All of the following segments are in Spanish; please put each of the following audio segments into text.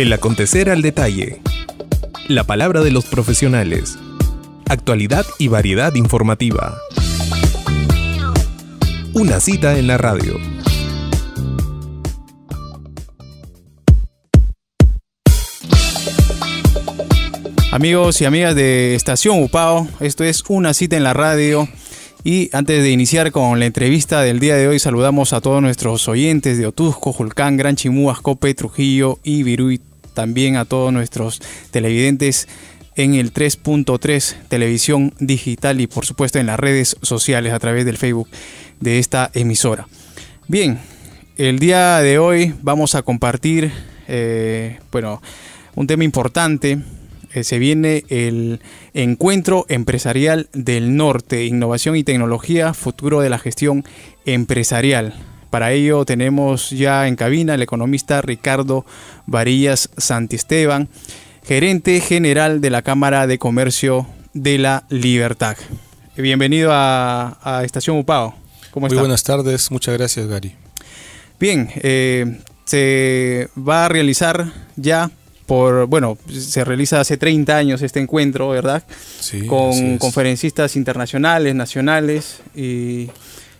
El acontecer al detalle. La palabra de los profesionales. Actualidad y variedad informativa. Una cita en la radio. Amigos y amigas de Estación Upao, esto es Una cita en la radio. Y antes de iniciar con la entrevista del día de hoy, saludamos a todos nuestros oyentes de Otuzco, Julcán, Gran Chimú, Ascope, Trujillo y Viruy. También a todos nuestros televidentes en el 3.3 televisión digital y por supuesto en las redes sociales a través del Facebook de esta emisora. Bien, el día de hoy vamos a compartir, eh, bueno, un tema importante eh, se viene el Encuentro Empresarial del Norte, Innovación y Tecnología, Futuro de la Gestión Empresarial. Para ello tenemos ya en cabina el economista Ricardo Varillas Santisteban, gerente general de la Cámara de Comercio de la Libertad. Bienvenido a, Estación UPAO. ¿Cómo está? Muy buenas tardes, muchas gracias Gary. Bien, eh, se va a realizar ya bueno, se realiza hace 30 años este encuentro, ¿verdad? Sí, Con conferencistas internacionales, nacionales y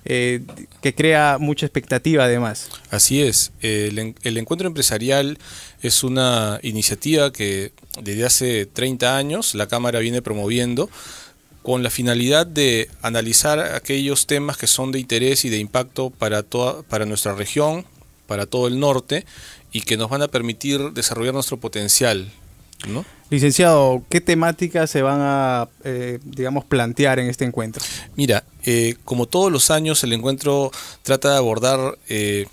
eh, que crea mucha expectativa además. Así es, el, el, encuentro empresarial es una iniciativa que desde hace 30 años la Cámara viene promoviendo con la finalidad de analizar aquellos temas que son de interés y de impacto para, toda, para nuestra región, para todo el norte y que nos van a permitir desarrollar nuestro potencial. ¿No? Licenciado, ¿qué temáticas se van a, eh, digamos, plantear en este encuentro? Mira, eh, como todos los años, el encuentro trata de abordar eh,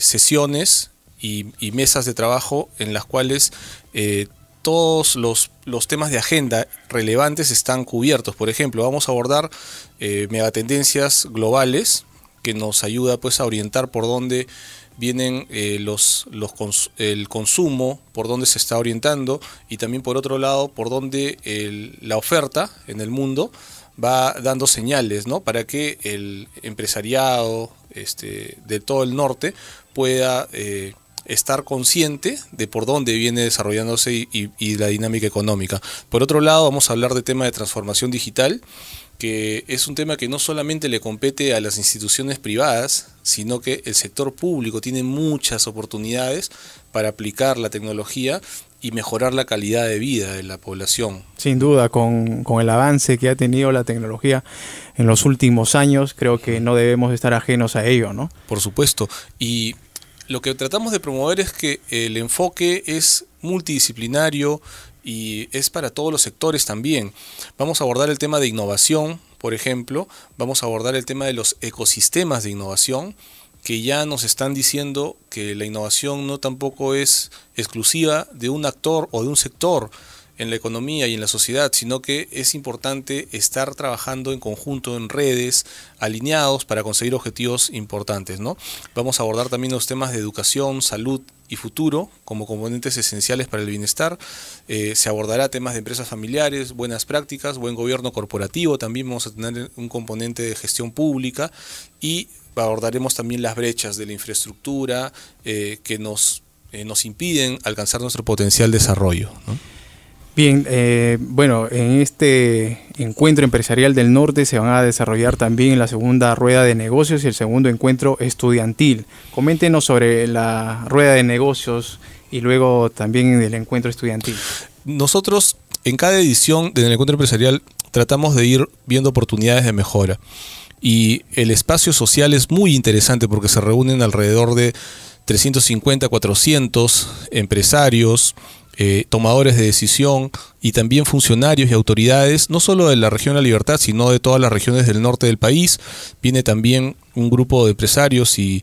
sesiones y, mesas de trabajo en las cuales todos los, los, temas de agenda relevantes están cubiertos. Por ejemplo, vamos a abordar megatendencias globales que nos ayuda pues, a orientar por dónde vienen eh, los, los el consumo, por dónde se está orientando y también por otro lado por dónde la oferta en el mundo va dando señales ¿no? para que el empresariado este, de todo el norte pueda eh, estar consciente de por dónde viene desarrollándose y, y, la dinámica económica. Por otro lado, vamos a hablar de tema de transformación digital que es un tema que no solamente le compete a las instituciones privadas, sino que el sector público tiene muchas oportunidades para aplicar la tecnología y mejorar la calidad de vida de la población. Sin duda, con, el avance que ha tenido la tecnología en los últimos años, creo que no debemos estar ajenos a ello, ¿no? Por supuesto. Y lo que tratamos de promover es que el enfoque es multidisciplinario, y es para todos los sectores también. Vamos a abordar el tema de innovación, por ejemplo, vamos a abordar el tema de los ecosistemas de innovación, que ya nos están diciendo que la innovación no tampoco es exclusiva de un actor o de un sector, en la economía y en la sociedad, sino que es importante estar trabajando en conjunto en redes, alineados para conseguir objetivos importantes. Vamos a abordar también los temas de educación, salud y futuro como componentes esenciales para el bienestar. Eh, se abordará temas de empresas familiares, buenas prácticas, buen gobierno corporativo, también vamos a tener un componente de gestión pública y abordaremos también las brechas de la infraestructura eh, que nos, eh, nos impiden alcanzar nuestro potencial desarrollo. Bien, eh, bueno, en este encuentro empresarial del norte se van a desarrollar también la segunda rueda de negocios y el segundo encuentro estudiantil. Coméntenos sobre la rueda de negocios y luego también el encuentro estudiantil. Nosotros en cada edición del encuentro empresarial tratamos de ir viendo oportunidades de mejora. Y el espacio social es muy interesante porque se reúnen alrededor de 350, 400 empresarios, eh, tomadores de decisión y también funcionarios y autoridades, no solo de la región de la Libertad, sino de todas las regiones del norte del país. Viene también un grupo de empresarios y,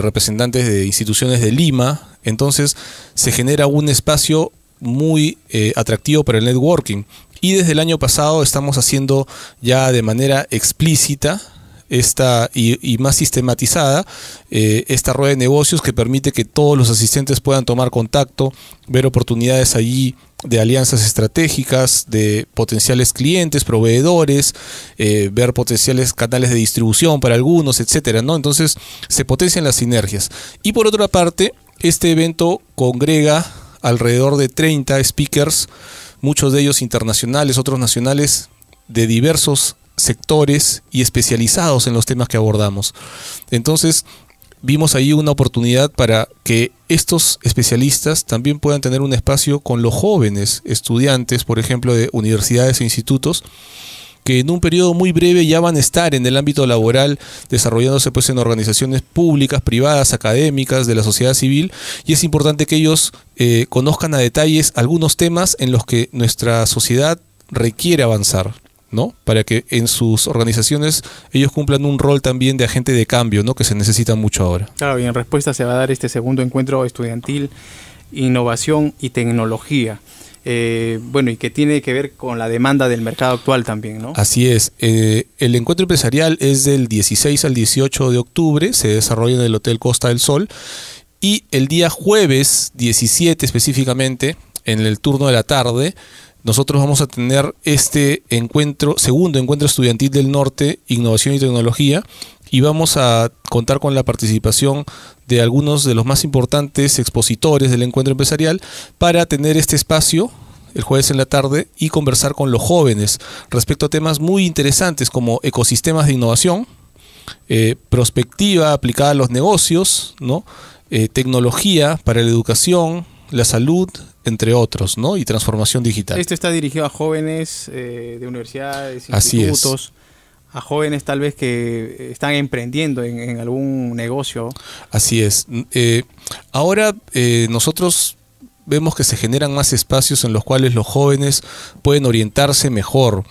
representantes de instituciones de Lima. Entonces se genera un espacio muy eh, atractivo para el networking. Y desde el año pasado estamos haciendo ya de manera explícita esta y, más sistematizada eh, esta rueda de negocios que permite que todos los asistentes puedan tomar contacto, ver oportunidades allí de alianzas estratégicas, de potenciales clientes, proveedores, eh, ver potenciales canales de distribución para algunos, etcétera, ¿no? Entonces se potencian las sinergias. Y por otra parte, este evento congrega alrededor de 30 speakers, muchos de ellos internacionales, otros nacionales, de diversos sectores y especializados en los temas que abordamos. Entonces, vimos ahí una oportunidad para que estos especialistas también puedan tener un espacio con los jóvenes estudiantes, por ejemplo, de universidades e institutos, que en un periodo muy breve ya van a estar en el ámbito laboral, desarrollándose pues en organizaciones públicas, privadas, académicas, de la sociedad civil, y es importante que ellos eh, conozcan a detalles algunos temas en los que nuestra sociedad requiere avanzar. ¿No? Para que en sus organizaciones ellos cumplan un rol también de agente de cambio, ¿no? Que se necesita mucho ahora. Claro, y en respuesta se va a dar este segundo encuentro estudiantil, innovación y tecnología. Eh, bueno, y que tiene que ver con la demanda del mercado actual también, ¿no? Así es. Eh, el encuentro empresarial es del 16 al 18 de octubre, se desarrolla en el Hotel Costa del Sol, y el día jueves 17 específicamente, en el turno de la tarde, nosotros vamos a tener este encuentro, segundo encuentro estudiantil del norte, innovación y tecnología, y vamos a contar con la participación de algunos de los más importantes expositores del encuentro empresarial para tener este espacio el jueves en la tarde y conversar con los jóvenes respecto a temas muy interesantes como ecosistemas de innovación, eh, prospectiva aplicada a los negocios. Eh, tecnología para la educación, la salud, entre otros, ¿no? Y transformación digital. Este está dirigido a jóvenes eh, de universidades, institutos, a jóvenes tal vez que están emprendiendo en, algún negocio. Así es. Eh, ahora eh, nosotros vemos que se generan más espacios en los cuales los jóvenes pueden orientarse mejor.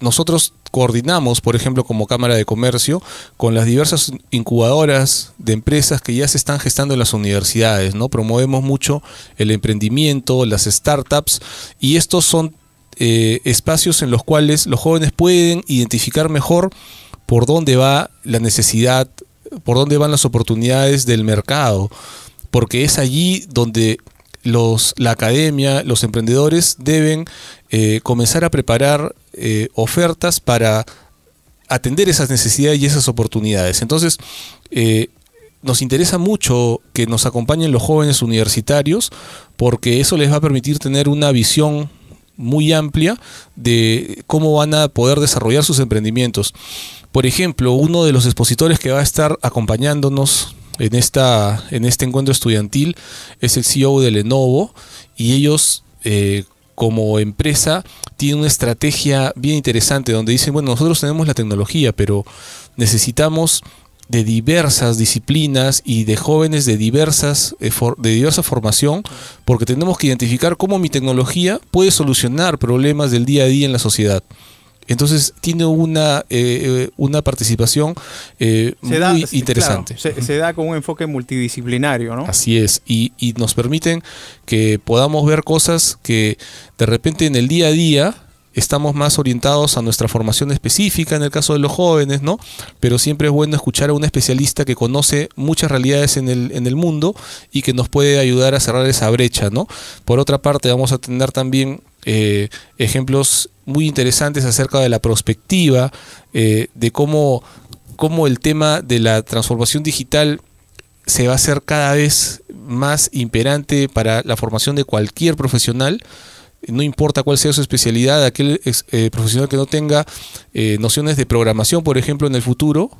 Nosotros coordinamos, por ejemplo, como Cámara de Comercio, con las diversas incubadoras de empresas que ya se están gestando en las universidades, ¿no? Promovemos mucho el emprendimiento, las startups, y estos son eh, espacios en los cuales los jóvenes pueden identificar mejor por dónde va la necesidad, por dónde van las oportunidades del mercado, porque es allí donde los, la academia, los emprendedores deben eh, comenzar a preparar eh, ofertas para atender esas necesidades y esas oportunidades. Entonces, eh, nos interesa mucho que nos acompañen los jóvenes universitarios porque eso les va a permitir tener una visión muy amplia de cómo van a poder desarrollar sus emprendimientos. Por ejemplo, uno de los expositores que va a estar acompañándonos en, esta, en este encuentro estudiantil es el CEO de Lenovo y ellos eh, como empresa tienen una estrategia bien interesante donde dicen, bueno, nosotros tenemos la tecnología, pero necesitamos de diversas disciplinas y de jóvenes de diversas eh, de diversa formación porque tenemos que identificar cómo mi tecnología puede solucionar problemas del día a día en la sociedad. Entonces tiene una, eh, eh, una participación eh, muy interesante. se, da con un enfoque multidisciplinario, ¿no? Así es, y, y, nos permiten que podamos ver cosas que de repente en el día a día estamos más orientados a nuestra formación específica en el caso de los jóvenes, ¿no? Pero siempre es bueno escuchar a un especialista que conoce muchas realidades en el, en el mundo y que nos puede ayudar a cerrar esa brecha, ¿no? Por otra parte, vamos a tener también eh, ejemplos muy interesantes acerca de la perspectiva, eh, de cómo, cómo el tema de la transformación digital se va a hacer cada vez más imperante para la formación de cualquier profesional no importa cuál sea su especialidad, aquel eh, profesional que no tenga nociones de programación, por ejemplo, en el futuro,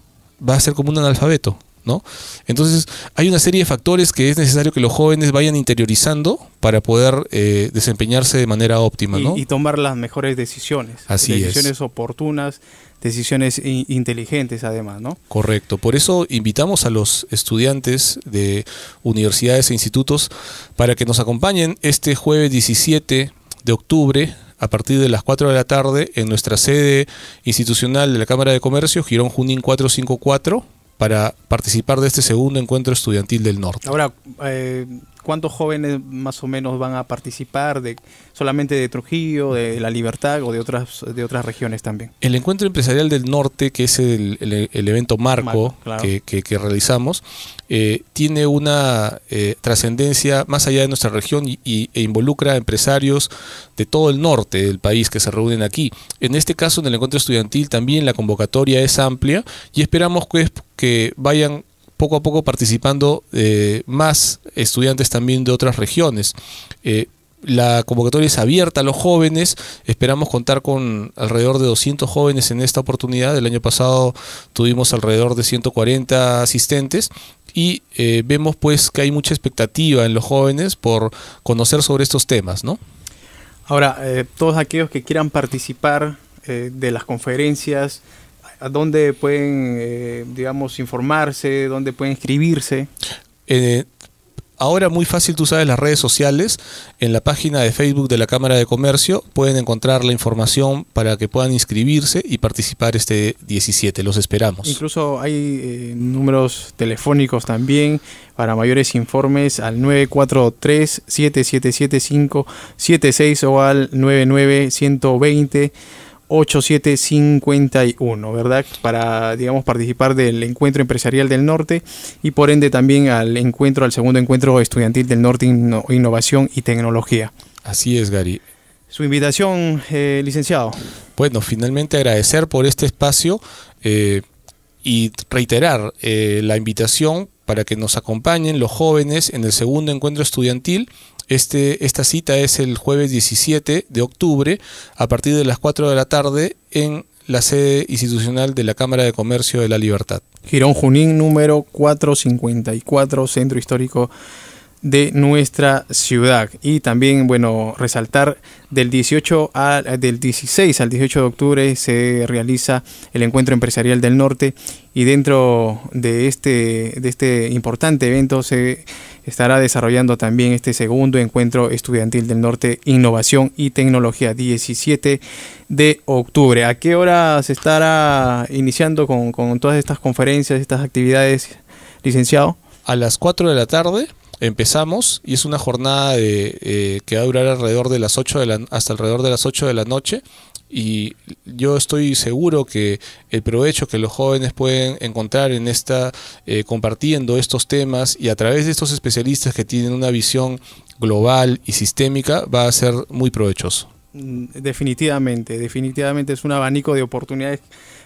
va a ser como un analfabeto. ¿No? Entonces, hay una serie de factores que es necesario que los jóvenes vayan interiorizando para poder eh, desempeñarse de manera óptima, y, y, tomar las mejores decisiones. Así decisiones oportunas, decisiones inteligentes además, ¿no? Correcto. Por eso invitamos a los estudiantes de universidades e institutos para que nos acompañen este jueves 17 de octubre a partir de las 4 de la tarde en nuestra sede institucional de la Cámara de Comercio, Girón Junín 454, para participar de este segundo encuentro estudiantil del norte. Ahora, eh, ¿cuántos jóvenes más o menos van a participar de solamente de Trujillo, de La Libertad o de otras de otras regiones también? El encuentro empresarial del norte, que es el, evento marco, que, realizamos, eh, tiene una eh, trascendencia más allá de nuestra región y, e involucra a empresarios de todo el norte del país que se reúnen aquí. En este caso, en el encuentro estudiantil, también la convocatoria es amplia y esperamos que, que vayan poco a poco participando eh, más estudiantes también de otras regiones. Eh, la convocatoria es abierta a los jóvenes. Esperamos contar con alrededor de 200 jóvenes en esta oportunidad. El año pasado tuvimos alrededor de 140 asistentes y eh, vemos pues que hay mucha expectativa en los jóvenes por conocer sobre estos temas, ¿no? Ahora, todos aquellos que quieran participar de las conferencias, ¿a dónde pueden, digamos, informarse? ¿Dónde pueden inscribirse? Ahora muy fácil, tú sabes, las redes sociales, en la página de Facebook de la Cámara de Comercio pueden encontrar la información para que puedan inscribirse y participar este 17. Los esperamos. Incluso hay eh, números telefónicos también para mayores informes al 943-777576 o al 99120. 8751, ¿verdad? Para, digamos, participar del encuentro empresarial del norte y por ende también al encuentro, al segundo encuentro estudiantil del norte, innovación y tecnología. Así es, Gary. Su invitación, eh, licenciado. Bueno, finalmente agradecer por este espacio eh, y reiterar eh, la invitación para que nos acompañen los jóvenes en el segundo encuentro estudiantil este, esta cita es el jueves 17 de octubre a partir de las 4 de la tarde en la sede institucional de la Cámara de Comercio de la Libertad. Girón Junín número 454, Centro Histórico de nuestra ciudad. Y también, bueno, resaltar del 18 al del 16 al 18 de octubre se realiza el encuentro empresarial del norte y dentro de este de este importante evento se estará desarrollando también este segundo encuentro estudiantil del norte Innovación y Tecnología 17 de octubre. ¿A qué hora se estará iniciando con, con todas estas conferencias, estas actividades, licenciado? A las 4 de la tarde empezamos y es una jornada de, eh, que va a durar alrededor de las 8 de la, hasta alrededor de las 8 de la noche y yo estoy seguro que el provecho que los jóvenes pueden encontrar en esta eh, compartiendo estos temas y a través de estos especialistas que tienen una visión global y sistémica va a ser muy provechoso. Mm, definitivamente, definitivamente es un abanico de oportunidades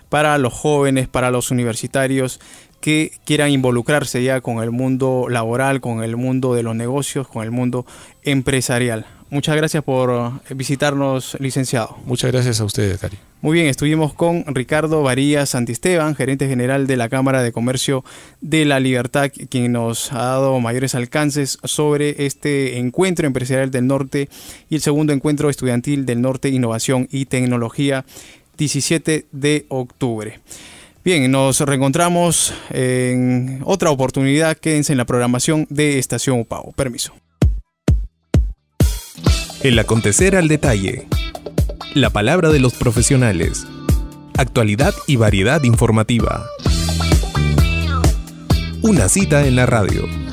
para los jóvenes, para los universitarios que quieran involucrarse ya con el mundo laboral, con el mundo de los negocios, con el mundo empresarial. Muchas gracias por visitarnos, licenciado. Muchas gracias a ustedes, Cari. Muy bien, estuvimos con Ricardo Varías Santisteban, gerente general de la Cámara de Comercio de la Libertad, quien nos ha dado mayores alcances sobre este encuentro empresarial del norte y el segundo encuentro estudiantil del norte, Innovación y Tecnología, 17 de octubre. Bien, nos reencontramos en otra oportunidad. Quédense en la programación de Estación UPAO. Permiso. El acontecer al detalle. La palabra de los profesionales. Actualidad y variedad informativa. Una cita en la radio.